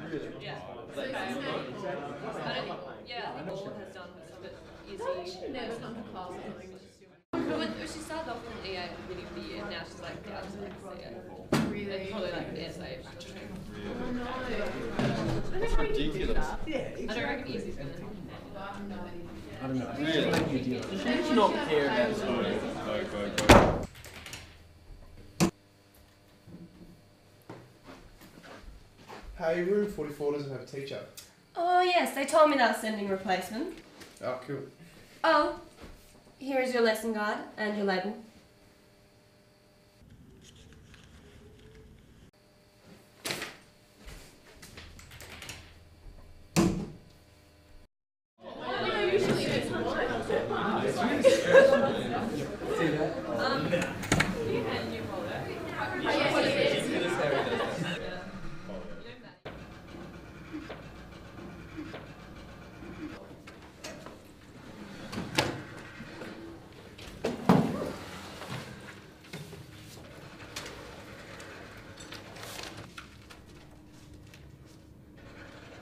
Army was definitely the best. Yeah, I think all has done easy. Never come to class. But she started off in EA at the beginning of the year, now she's like down to XA. Really? It's probably like an SA. It's ridiculous. I don't reckon easy's gonna. I don't know. You not care about school? Go, go, go. Hey, room 44 doesn't have a teacher. Oh, yes, they told me they were sending replacement. Oh, cool. Oh, here is your lesson guide and your label.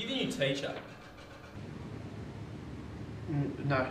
You the new teacher? Mm, no.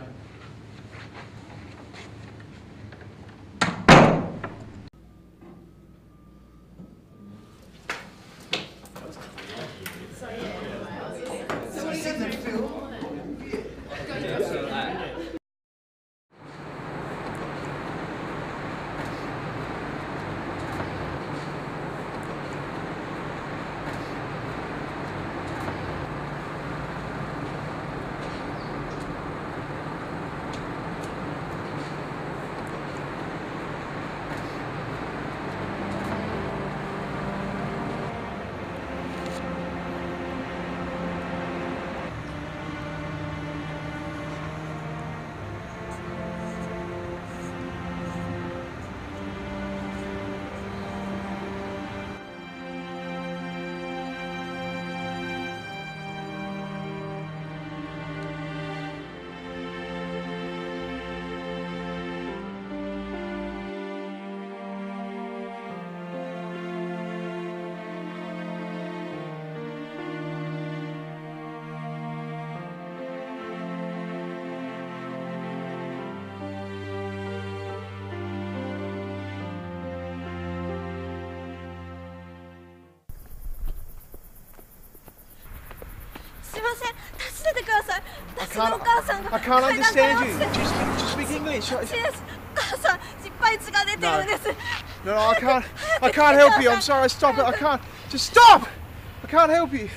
I can't, I can't understand you. Just, just speak English. I- No. No, no, I can't. I can't help you. I'm sorry. Stop it. I can't. Just stop. I can't help you.